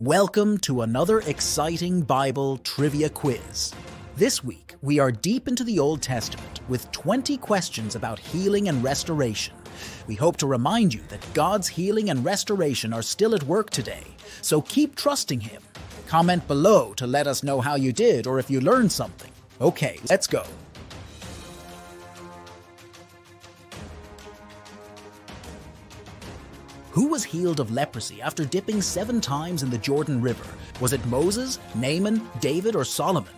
Welcome to another exciting Bible trivia quiz. This week, we are deep into the Old Testament with 20 questions about healing and restoration. We hope to remind you that God's healing and restoration are still at work today, so keep trusting Him. Comment below to let us know how you did or if you learned something. Okay, let's go. Who was healed of leprosy after dipping seven times in the Jordan River? Was it Moses, Naaman, David, or Solomon?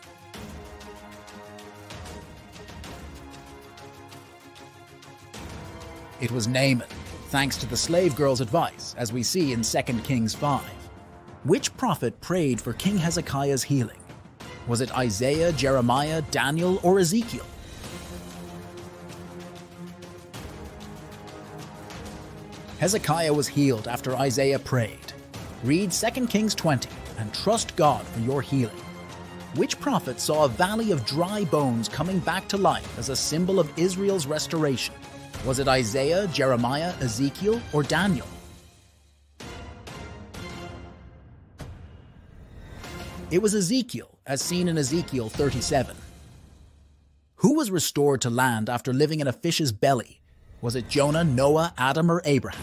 It was Naaman, thanks to the slave girl's advice, as we see in 2 Kings 5. Which prophet prayed for King Hezekiah's healing? Was it Isaiah, Jeremiah, Daniel, or Ezekiel? Hezekiah was healed after Isaiah prayed. Read 2 Kings 20 and trust God for your healing. Which prophet saw a valley of dry bones coming back to life as a symbol of Israel's restoration? Was it Isaiah, Jeremiah, Ezekiel, or Daniel? It was Ezekiel, as seen in Ezekiel 37. Who was restored to land after living in a fish's belly was it Jonah, Noah, Adam, or Abraham?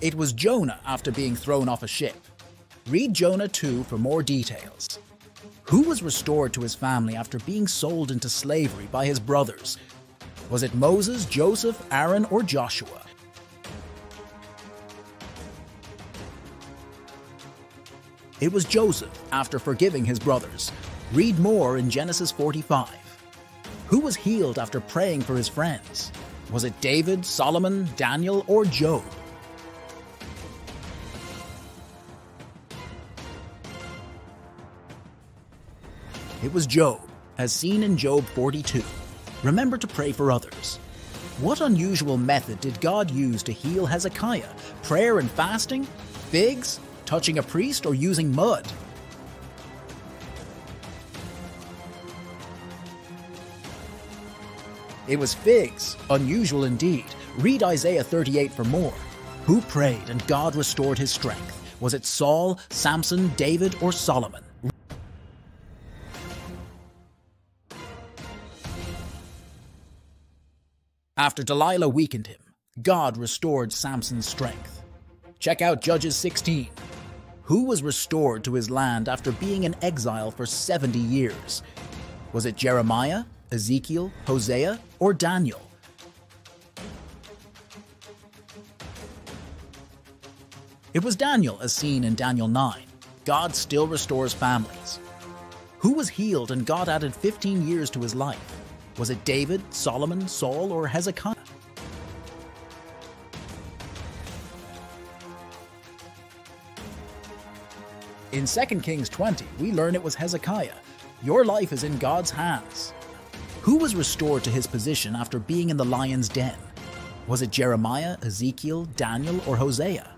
It was Jonah after being thrown off a ship. Read Jonah 2 for more details. Who was restored to his family after being sold into slavery by his brothers? Was it Moses, Joseph, Aaron, or Joshua? It was Joseph after forgiving his brothers. Read more in Genesis 45. Who was healed after praying for his friends? Was it David, Solomon, Daniel, or Job? It was Job, as seen in Job 42. Remember to pray for others. What unusual method did God use to heal Hezekiah? Prayer and fasting? Figs? Touching a priest, or using mud. It was figs, unusual indeed. Read Isaiah 38 for more. Who prayed and God restored his strength? Was it Saul, Samson, David, or Solomon? After Delilah weakened him, God restored Samson's strength. Check out Judges 16. Who was restored to his land after being in exile for 70 years? Was it Jeremiah, Ezekiel, Hosea, or Daniel? It was Daniel, as seen in Daniel 9. God still restores families. Who was healed and God added 15 years to his life? Was it David, Solomon, Saul, or Hezekiah? In 2 Kings 20, we learn it was Hezekiah. Your life is in God's hands. Who was restored to his position after being in the lion's den? Was it Jeremiah, Ezekiel, Daniel, or Hosea?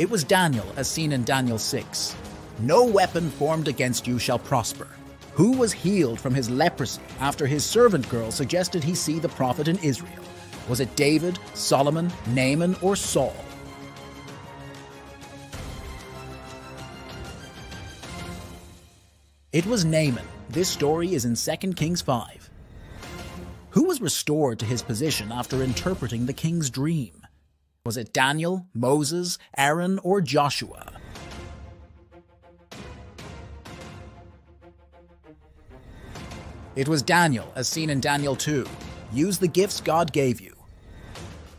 It was Daniel, as seen in Daniel 6. No weapon formed against you shall prosper. Who was healed from his leprosy after his servant girl suggested he see the prophet in Israel? Was it David, Solomon, Naaman, or Saul? It was Naaman. This story is in 2 Kings 5. Who was restored to his position after interpreting the king's dream? Was it Daniel, Moses, Aaron, or Joshua? It was Daniel, as seen in Daniel 2. Use the gifts God gave you.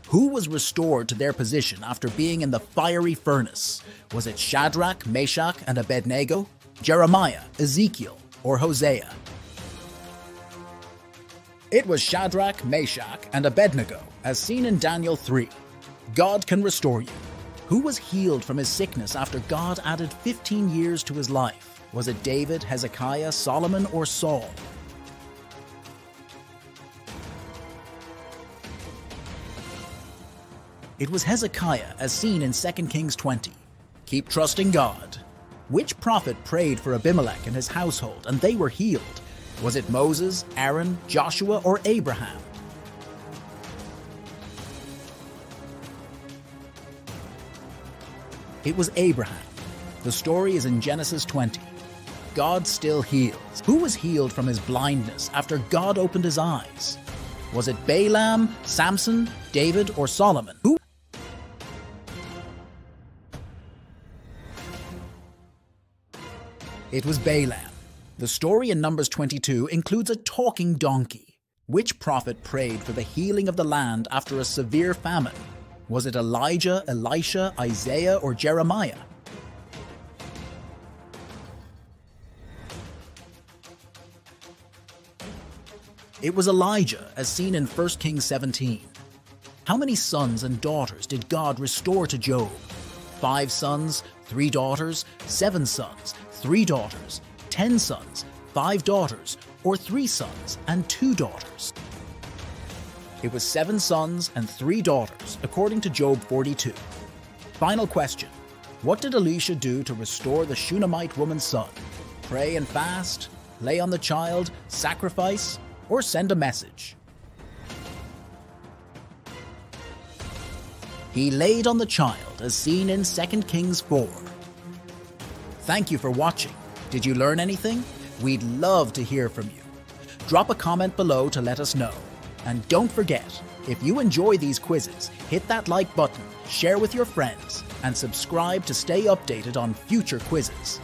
Who was restored to their position after being in the fiery furnace? Was it Shadrach, Meshach, and Abednego, Jeremiah, Ezekiel, or Hosea? It was Shadrach, Meshach, and Abednego, as seen in Daniel 3. God can restore you. Who was healed from his sickness after God added 15 years to his life? Was it David, Hezekiah, Solomon, or Saul? It was Hezekiah, as seen in 2 Kings 20. Keep trusting God. Which prophet prayed for Abimelech and his household and they were healed? Was it Moses, Aaron, Joshua, or Abraham? It was Abraham. The story is in Genesis 20. God still heals. Who was healed from his blindness after God opened his eyes? Was it Balaam, Samson, David, or Solomon? Who It was Balaam. The story in Numbers 22 includes a talking donkey. Which prophet prayed for the healing of the land after a severe famine? Was it Elijah, Elisha, Isaiah, or Jeremiah? It was Elijah, as seen in 1 Kings 17. How many sons and daughters did God restore to Job? Five sons, three daughters, seven sons, three daughters, ten sons, five daughters, or three sons and two daughters? It was seven sons and three daughters, according to Job 42. Final question What did Elisha do to restore the Shunammite woman's son? Pray and fast? Lay on the child? Sacrifice? or send a message. He laid on the child as seen in 2 Kings 4. Thank you for watching. Did you learn anything? We'd love to hear from you. Drop a comment below to let us know. And don't forget, if you enjoy these quizzes, hit that like button, share with your friends, and subscribe to stay updated on future quizzes.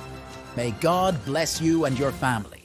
May God bless you and your family.